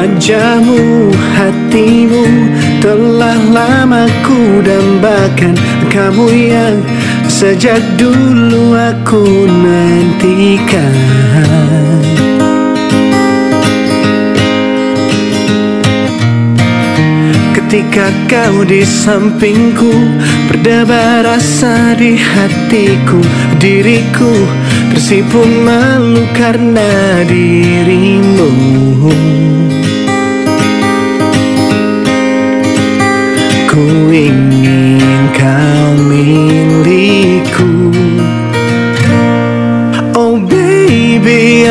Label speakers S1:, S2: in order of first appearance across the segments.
S1: Wajahmu, hatimu telah lama ku dambakan. Kamu yang sejak dulu aku nantikan. Ketika kau di sampingku Berdebar rasa di hatiku. Diriku tersipu malu karena dirimu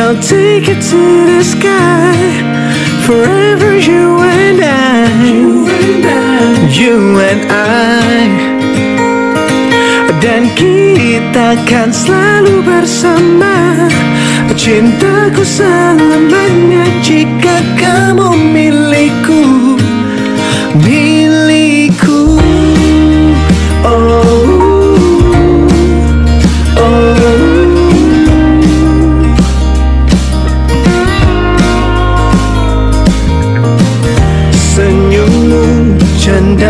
S1: I'll take it to the sky Forever you and I. You and I. Dan kita kan selalu bersama. Cintaku selamanya jika kamu milikku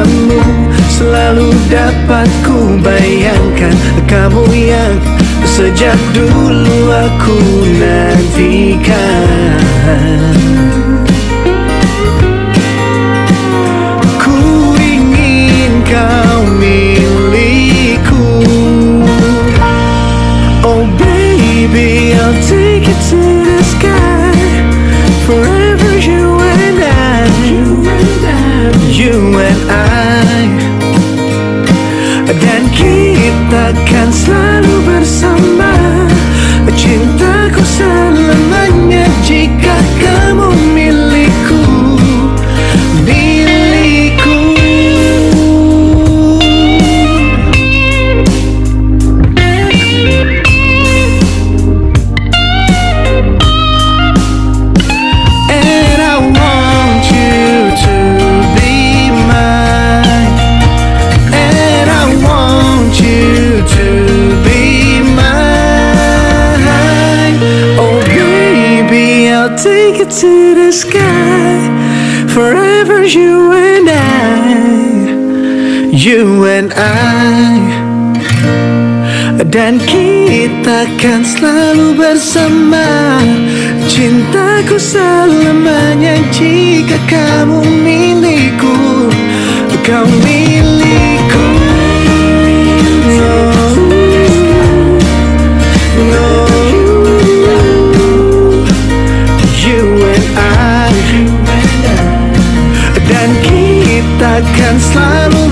S1: candamu Selalu dapat ku bayangkan. Kamu yang sejak dulu aku nantikan. Ku ingin kau milikku. Oh baby, I'll take it to the sky kita kan selalu take it to the sky Forever you and I. You and I. Dan kita kan selalu bersama. Cintaku selamanya jika kamu milikku Kau milikku and slime